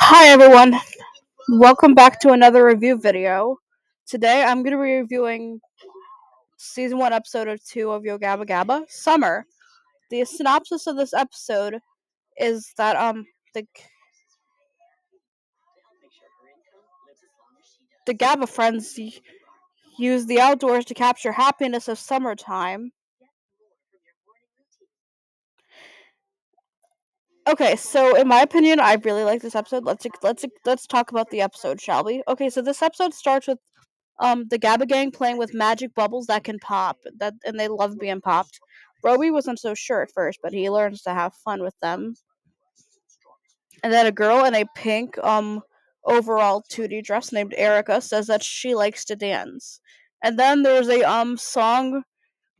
Hi everyone, welcome back to another review video. Today I'm going to be reviewing season 1 episode 2 of Yo Gabba Gabba, Summer. The synopsis of this episode is that um the the Gabba friends use the outdoors to capture happiness of summertime Okay, so in my opinion, I really like this episode. Let's let's let's talk about the episode, shall we? Okay, so this episode starts with um the Gabba gang playing with magic bubbles that can pop. That and they love being popped. Brobee wasn't so sure at first, but he learns to have fun with them. And then a girl in a pink um overall 2D dress named Erica says that she likes to dance. And then there's a um song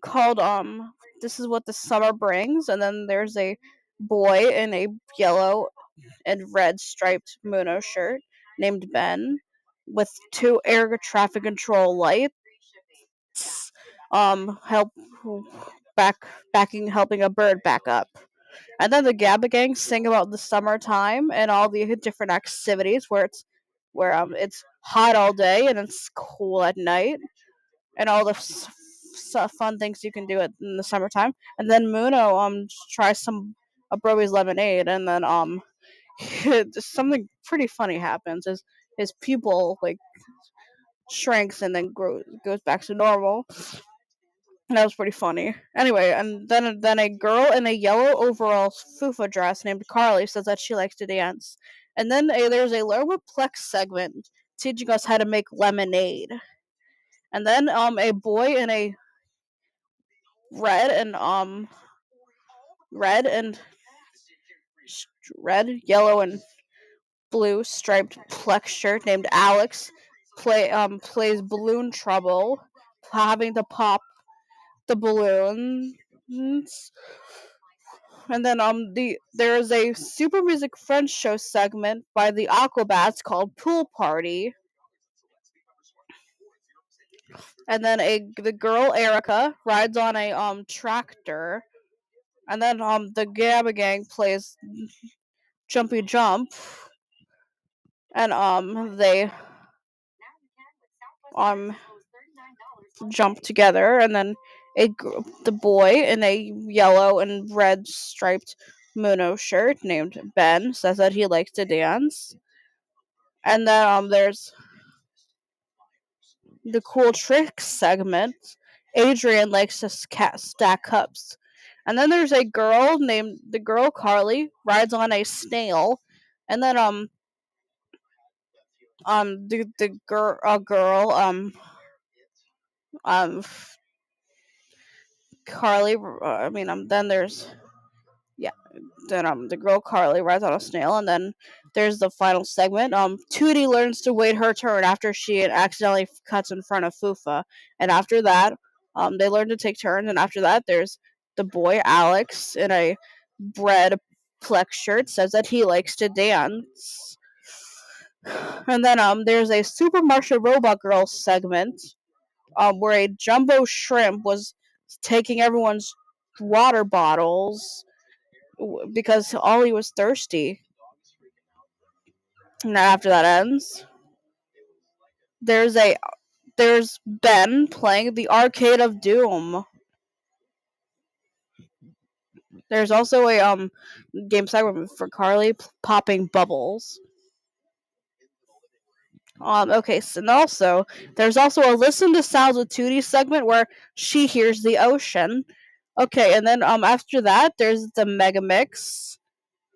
called um This is what the summer brings and then there's a boy in a yellow and red striped Muno shirt named Ben with two air traffic control lights um help back backing helping a bird back up. And then the Gabba Gang sing about the summertime and all the different activities where it's where um it's hot all day and it's cool at night and all the f- fun things you can do it in the summertime. And then Muno um tries some a Brobee's lemonade, and then um, something pretty funny happens. His his pupil like shrinks and then grows goes back to normal. That was pretty funny. Anyway, and then then a girl in a yellow overall Foofa dress named Carly says that she likes to dance. And then a, there's a with Plex segment teaching us how to make lemonade. And then um a boy in a red and um red and red, yellow, and blue striped Plex shirt named Alex play um plays balloon trouble, having to pop the balloons. And then um the there is a super music friends show segment by the Aquabats called Pool Party. And then a the girl Erica rides on a um tractor. And then um the Gabba Gang plays Jumpy Jump, and um they um jump together, and then a the boy in a yellow and red striped Muno shirt named Ben says that he likes to dance, and then um there's the cool tricks segment. Adrian likes to stack cups. And then there's a girl named the girl Carly rides on a snail, and then um um the the girl a girl um um Carly I mean um then there's yeah then um the girl Carly rides on a snail. And then there's the final segment. Um Toodee learns to wait her turn after she accidentally cuts in front of Foofa. And after that um they learn to take turns. And after that there's the boy Alex in a red Plex shirt says that he likes to dance. And then um there's a Super Martian Robot Girl segment um where a jumbo shrimp was taking everyone's water bottles because Ollie was thirsty. And after that ends, there's a there's Ben playing the Arcade of Doom. There's also a um game segment for Carly popping bubbles. Um, okay, so, and also there's also a listen to sounds with Toodee segment where she hears the ocean. Okay, and then um after that there's the mega mix,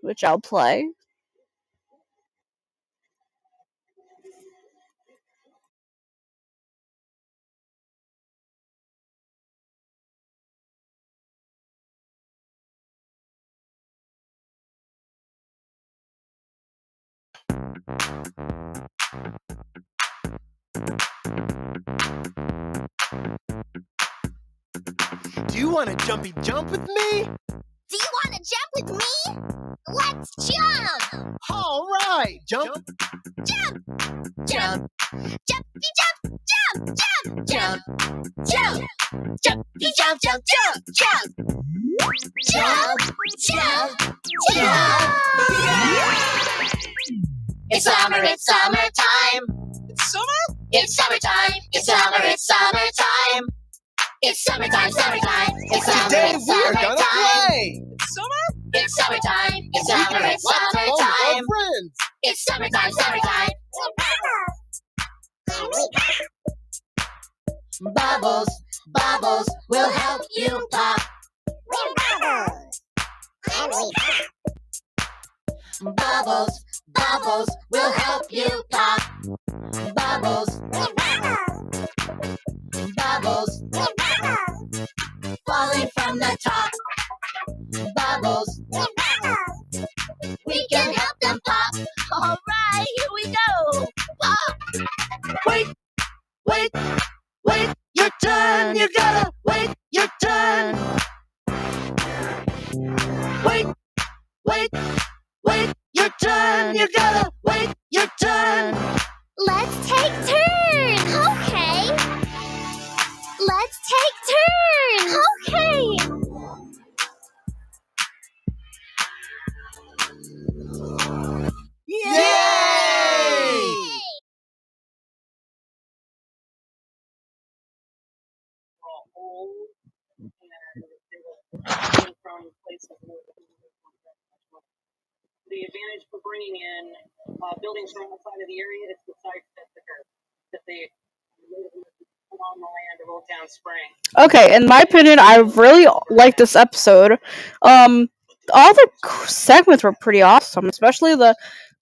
which I'll play. Do you want to jumpy jump with me? Do you want to jump with me? Let's jump! All right, jump, Jump! Jump! Jumpy jump! Jump! Jump! Jump! Jump! Jumpy jump! Jump! Jump! Jump! Jump! Jump! Jump! It's summer, it's summertime. It's summer? It's summertime. It's summer, it's summertime. It's summertime, summertime. It's summer, Today it's we are gonna summertime. play. It's summer? It's summertime. It's We can summer, have it's lots of fun with our summertime. friends. It's summertime, summertime. Bubbles, bubbles will help you pop. We're Bubbles, bubbles bubbles will help you pop. Bubbles, bubbles, falling from the top. Bubbles, we can help them pop. All right, here we go. Pop. Wait, wait, wait, your turn. You gotta wait your turn. Wait, wait Yay! The advantage for bringing in uh, buildings from outside of the area is the size that that they on the land of Old Town Spring. Okay, in my opinion, I really like this episode. Um, all the segments were pretty awesome, especially the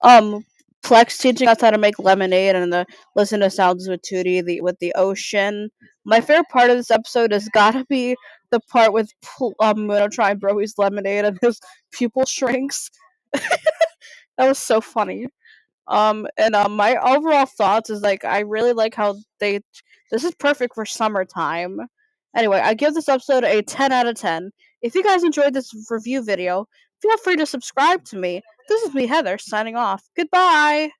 um Plex teaching us how to make lemonade and the listen to sounds with Toodee the with the ocean. My favorite part of this episode has gotta be the part with um Muno trying Brobee's lemonade and his pupil shrinks. that was so funny. Um, and um, my overall thoughts is like I really like how they. This is perfect for summertime. Anyway, I give this episode a 10 out of 10. If you guys enjoyed this review video, feel free to subscribe to me. This is me, Heather, signing off. Goodbye.